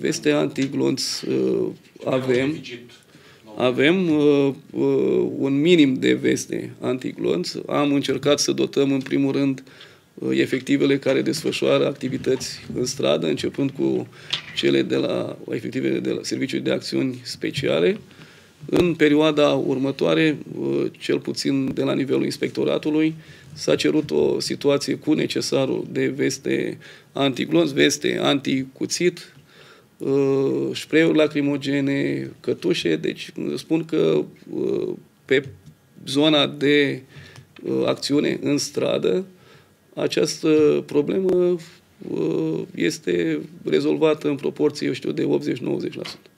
Veste antiglonț avem. Avem uh, uh, un minim de veste antiglonț. Am încercat să dotăm, în primul rând, uh, efectivele care desfășoară activități în stradă, începând cu cele de la efectivele de la Serviciul de Acțiuni Speciale. În perioada următoare, uh, cel puțin de la nivelul inspectoratului, s-a cerut o situație cu necesarul de veste antiglonț, veste anticuțit, uh, spray-uri lacrimogene, cătușe, deci spun că uh, pe zona de uh, acțiune în stradă, această problemă uh, este rezolvată în proporție, eu știu, de 80-90%.